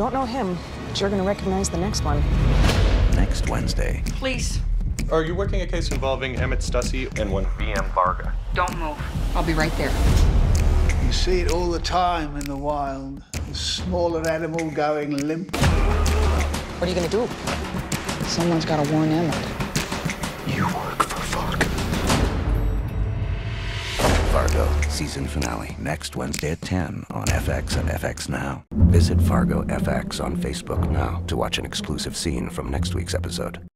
Don't know him, but you're gonna recognize the next one. Next Wednesday. Please, Are you working a case involving Emmit Stussy and one V.M. Varga? don't move. I'll be right there. You see it all the time in the wild. A smaller animal going limp. What are you gonna do? Someone's gotta warn Emmit. Fargo season finale next Wednesday at 10 on FX and FX Now. Visit Fargo FX on Facebook now to watch an exclusive scene from next week's episode.